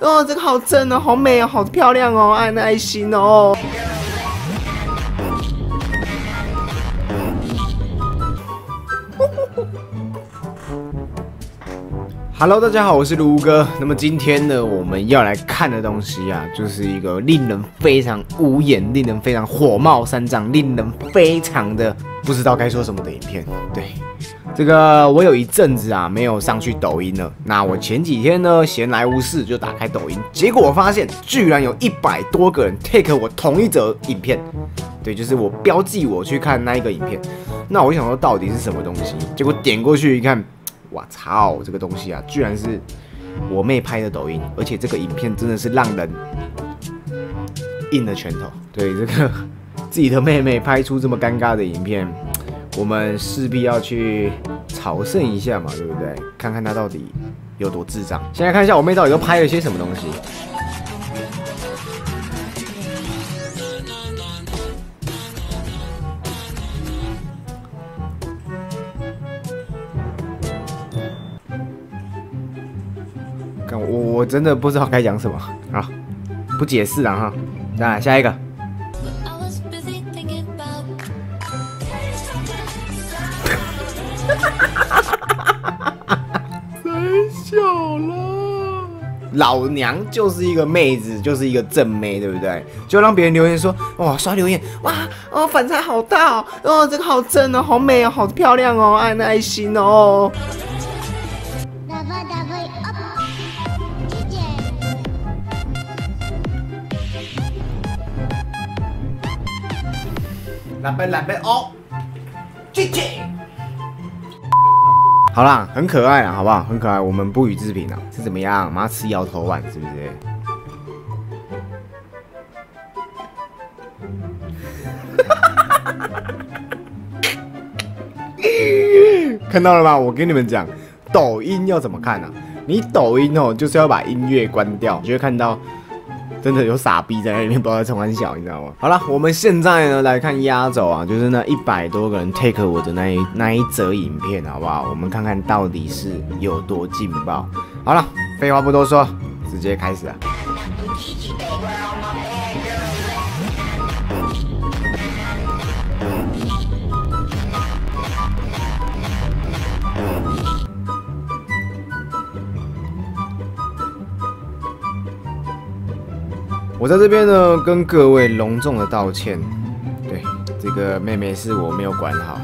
哦，这个好正哦，好美哦，好漂亮哦，爱的爱心哦。Hello，大家好，我是卢哥。那么今天呢，我们要来看的东西啊，就是一个令人非常无言、令人非常火冒三丈、令人非常的不知道该说什么的影片。对，这个我有一阵子啊没有上去抖音了。那我前几天呢闲来无事就打开抖音，结果我发现居然有一百多个人 take 我同一则影片。对，就是我标记我去看那一个影片。那我想说到底是什么东西？结果点过去一看。我操，这个东西啊，居然是我妹拍的抖音，而且这个影片真的是让人硬了拳头。对，这个 自己的妹妹拍出这么尴尬的影片，我们势必要去朝圣一下嘛，对不对？看看他到底有多智障。现在看一下我妹到底都拍了些什么东西。看我我真的不知道该讲什么，好，不解释了哈。来下一个，太小了，老娘就是一个妹子，就是一个正妹，对不对？就让别人留言说，哇，刷留言，哇，哦，反差好大哦，哦，这个好正哦，好美哦，好漂亮哦，爱的爱心哦。来呗来呗哦，姐姐，好啦，很可爱啊，好不好？很可爱，我们不予置评啊，是怎么样？妈吃摇头丸是不是？看到了吗？我跟你们讲，抖音要怎么看呢？你抖音哦，就是要把音乐关掉，就会看到。真的有傻逼在那里面，不知道在玩小，你知道吗？好了，我们现在呢来看压轴啊，就是那一百多个人 take 我的那一那一则影片，好不好？我们看看到底是有多劲爆。好了，废话不多说，直接开始啊。我在这边呢，跟各位隆重的道歉。对，这个妹妹是我没有管好。